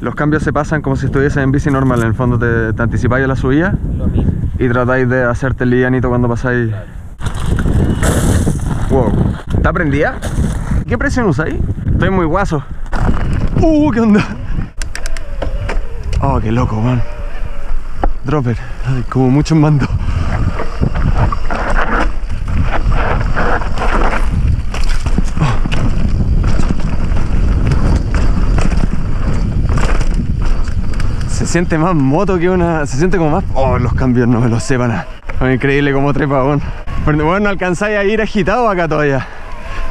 Los cambios se pasan como si estuviese en bici normal. En el fondo te, te anticipáis a la subida Lo mismo. y tratáis de hacerte el livianito cuando pasáis. Wow. ¿Está prendida? ¿Qué presión usáis? Estoy muy guaso. Uh, ¿qué onda? Oh, qué loco, man. Dropper. Ay, como muchos mandos. Se siente más moto que una. Se siente como más. Oh, los cambios no me los sepan. Es increíble como trepa, weón. Pero bueno, no alcanzáis a ir agitado acá todavía.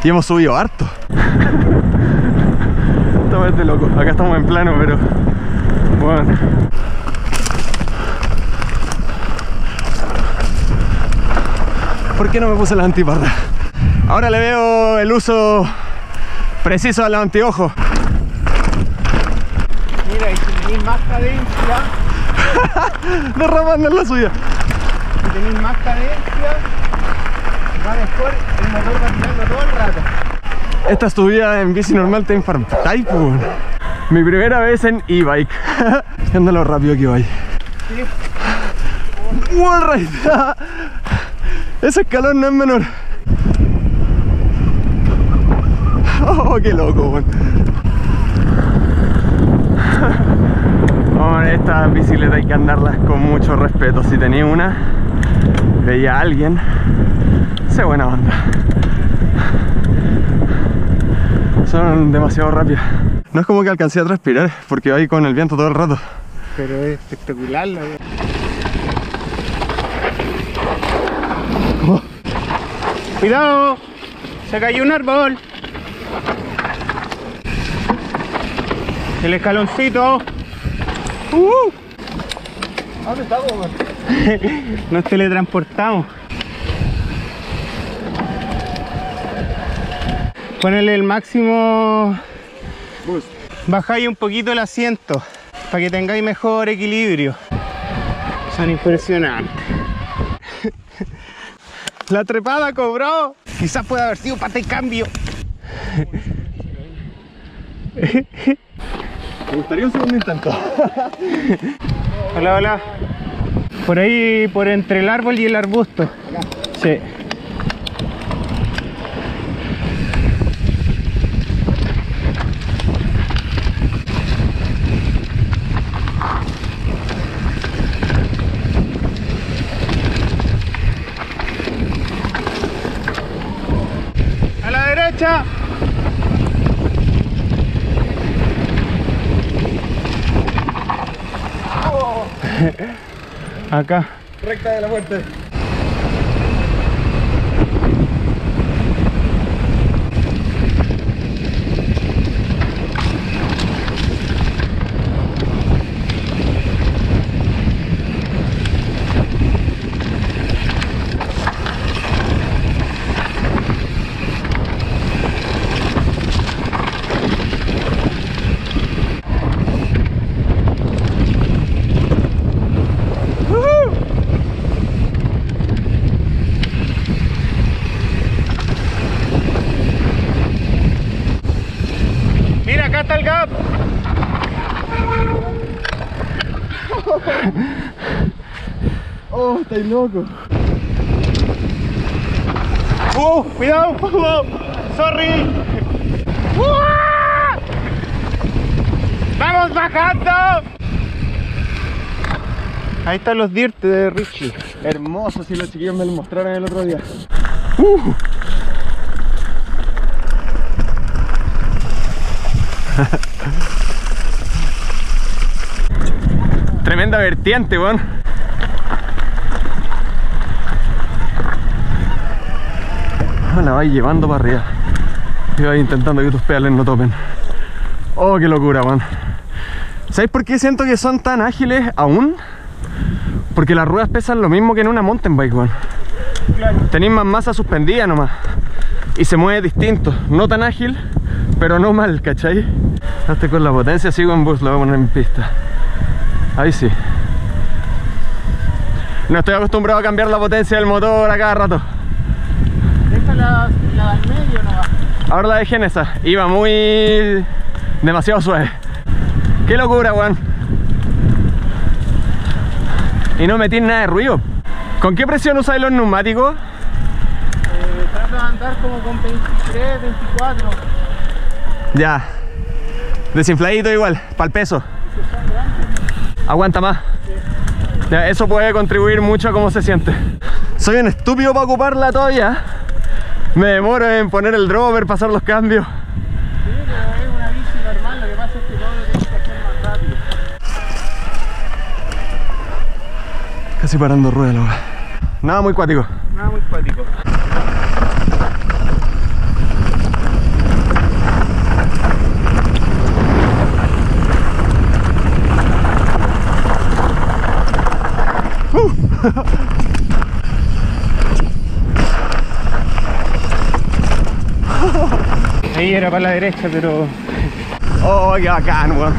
Y hemos subido harto. Estamos de loco. Acá estamos en plano, pero. Bueno. ¿Por qué no me puse la antiparra? Ahora le veo el uso preciso a los anteojos. Tenéis más cadencia, Derramando en la suya. si tenéis más cadencia, va mejor, el motor va tirando todo el rato. Esta subida en bici normal te infartáis, pues. Mi primera vez en e-bike. Anda lo rápido que voy. Wallride. Ese escalón no es menor. Oh, qué loco, weón. Oh, estas bicicletas hay que andarlas con mucho respeto. Si tenía una, veía a alguien, sé buena onda. Son demasiado rápidas. No es como que alcancé a transpirar porque voy con el viento todo el rato. Pero es espectacular la wea. Cuidado, se cayó un árbol. El escaloncito. Uh. ¿Dónde estamos? Nos teletransportamos. Ponele el máximo. Bajáis un poquito el asiento para que tengáis mejor equilibrio. Son impresionantes. La trepada cobró. Quizás puede haber sido pata y cambio. Me gustaría un segundo intento. Hola, hola. Por ahí, por entre el árbol y el arbusto. Sí. A la derecha. Acá. Recta de la muerte. Oh, estáis loco. ¡Uh! ¡Cuidado! ¡Uh! ¡Sorry! ¡Uah! ¡Vamos bajando! Ahí están los dirt de Richie. Hermoso, si los chiquillos me lo mostraron el otro día. Tremenda vertiente, weón. Ah, La vais llevando para arriba. Y vais intentando que tus pedales no topen. Oh, qué locura, weón. ¿Sabéis por qué siento que son tan ágiles aún? Porque las ruedas pesan lo mismo que en una mountain bike, weón. Tenéis más masa suspendida nomás. Y se mueve distinto. No tan ágil, pero no mal, ¿cachai? Hazte con la potencia, sigo en bus, lo voy a poner en pista. Ahí sí. No estoy acostumbrado a cambiar la potencia del motor a cada rato. Deja la, la del medio nomás. Ahora la dejé en esa. Iba muy... demasiado suave. Qué locura, weón. Y no metí nada de ruido. ¿Con qué presión usáis los neumáticos? Eh, trato de andar como con 23, 24. Ya. Desinfladito igual, para el peso. Aguanta más. Eso puede contribuir mucho a cómo se siente. Soy un estúpido para ocuparla todavía. Me demoro en poner el dropper, pasar los cambios. Casi parando rueda. Nada muy cuático. Nada muy cuático. Ahí era para la derecha, pero Oh, qué bacán, weón.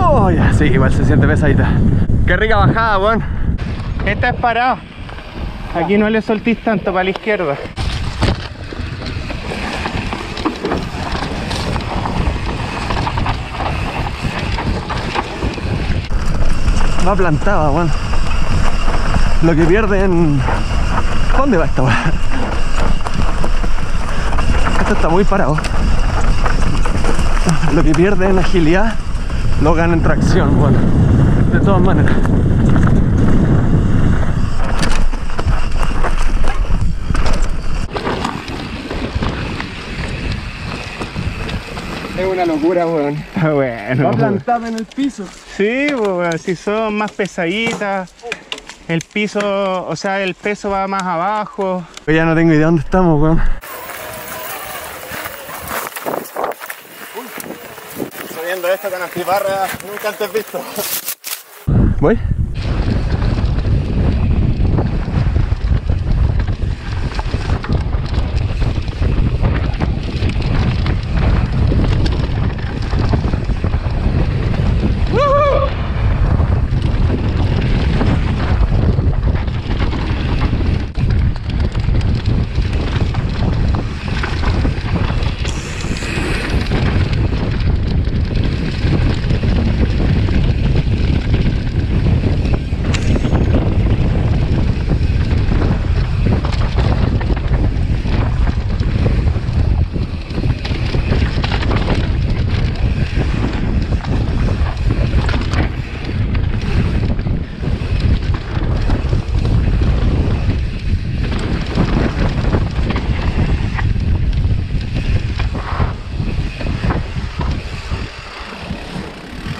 Oh, ya, sí, igual se siente pesadita. Qué rica bajada, weón. esta es parada. Aquí no le soltís tanto para la izquierda. Va plantada, weón. Lo que pierde en... ¿Dónde va esta weá? Esto está muy parado. Lo que pierde en agilidad lo gana en tracción, bueno. De todas maneras. Es una locura, weón. Está bueno. Va plantada en el piso. Sí, pues, si son más pesaditas, el piso, o sea, el peso va más abajo. Yo ya no tengo idea dónde estamos, weón. Subiendo esto con antiparra nunca antes visto. ¿Voy?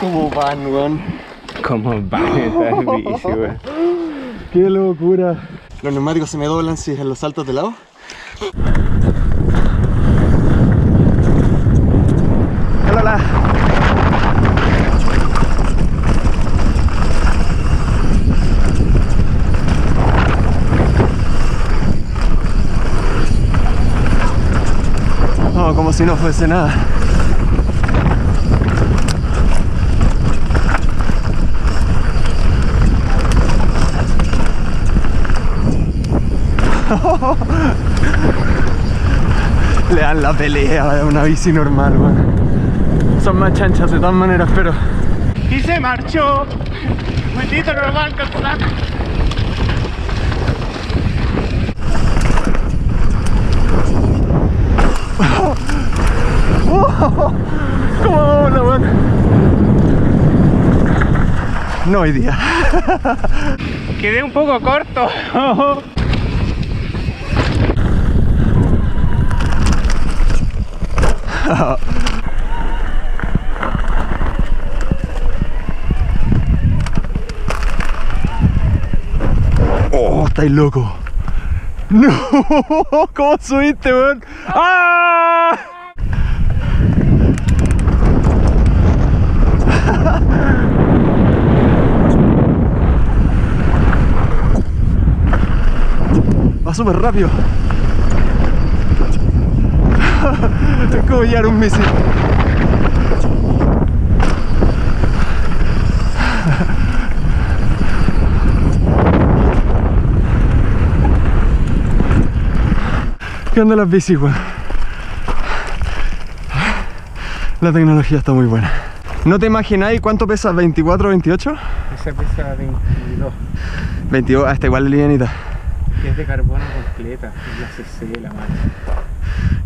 ¿Cómo van, weón? ¿Cómo va esta bici, weón? ¡Qué locura! Los neumáticos se me doblan si en los saltos de lado. ¡Hola! No, como si no fuese nada. Le dan la pelea a una bici normal, weón. Son más chanchas de todas maneras, pero Y se marchó. Bendito normal con flaco. ¿cómo dobla, weón? No hoy día. Quedé un poco corto. Oh, estáis loco. No, ¿cómo subiste, weón? ¡Ah! Va súper rápido. Como llevar un misil. ¿Qué onda las bicis, weón? La tecnología está muy buena. ¿No te imagináis cuánto pesa 24 28? Esa pesa 22. 22, hasta igual de livianita. Es de carbono completa. Es la CC, la marca.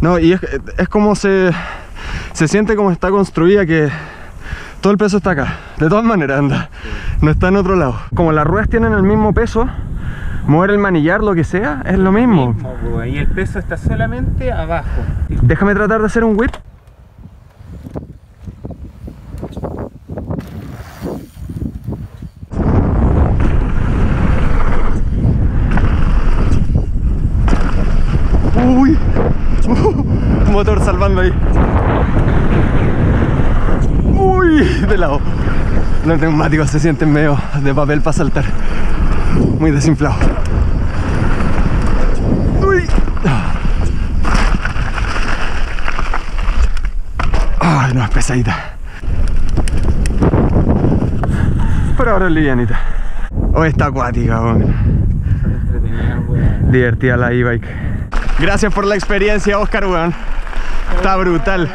No, y es, es como se, se siente como está construida que todo el peso está acá. De todas maneras, anda. No está en otro lado. Como las ruedas tienen el mismo peso, mover el manillar, lo que sea, es lo mismo. Mismo, y el peso está solamente abajo. Déjame tratar de hacer un whip. Uy, ahí. Uy, de lado. Los neumáticos se sienten medio de papel para saltar. Muy desinflado. Uy. Ay, no, es pesadita. Pero ahora es livianita. Hoy está acuática, weón. Divertida la e-bike. Gracias por la experiencia, Oscar, weón. Está brutal.